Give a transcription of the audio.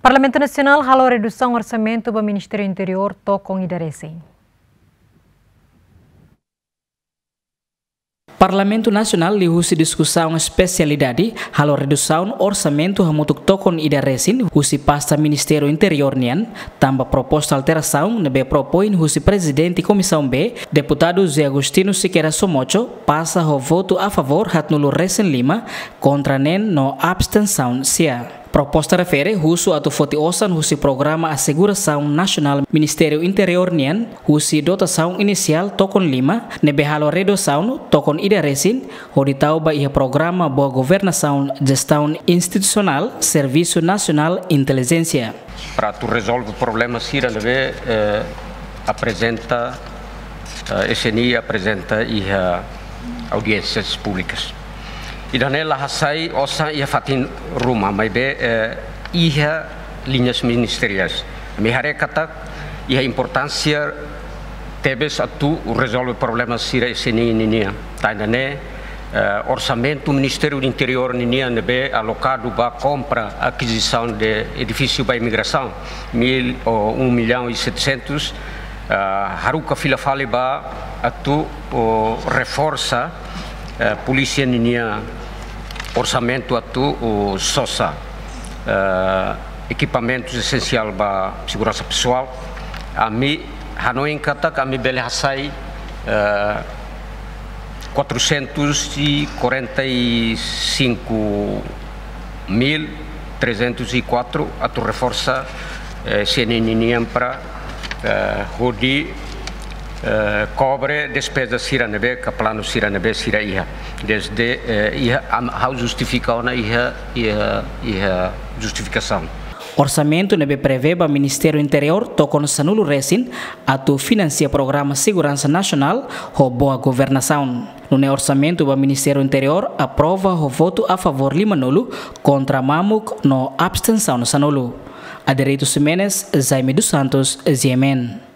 Parlamento Nacional halou redução orçamento do Ministério Interior tocam idarese. Parlamento Nacional lihusi especialidade halo redução orçamento hamutuk tokon ida resin husi pasta Ministério Interior nian tamba proposta alteração nebe propõe husi presidente comissão B deputado Zé Agostino Siqueira Somocho passa o voto a favor hatnulu resin lima contra nen no abstenção sia Proposta refere husu atau foti osan husi programa asseguração nasional Ministério Interior nian husi dotação inicial tokon lima nebe halo redosaun tokon ida resin hodi tau ba ia programa boa governação gestão institucional Serviço Nacional Inteligência. Para tu resolve o problema sira nebe eh, apresenta eh, SNI apresenta ia audiências públicas. Idanela hasai osa ia fatin rumah mai be eh, ia linhas ministeriais. Me hare kata ia importância tebes atu resolve problemas sira sini ninia. Tainane uh, orçamento Ministério do Interior ninia nebe alocado para compra aquisição de edifício para imigração mil ou um milhão e setecentos uh, haruka fila fale ba atu uh, reforça uh, polícia ninia orçamento atu o SOSA, uh, equipamentos essencial para segurança pessoal, a mi Hanoi kata kami beli hasai uh, 445.304 atu reforça uh, CNN para uh, Rodi uh, cobre despesa siranebe plano siranebe sira iha desde uh, iha how justifica ona iha iha iha justificação Orçamento nebe prevê para o Ministério Interior tocou no sanulo resin atu financia programa Segurança Nacional ou boa governação. No orçamento do Ministério Interior aprova o voto a favor lima nulo contra mamuk no abstenção no sanulo. A Direito Jimenez, Jaime dos Santos, Ziemen.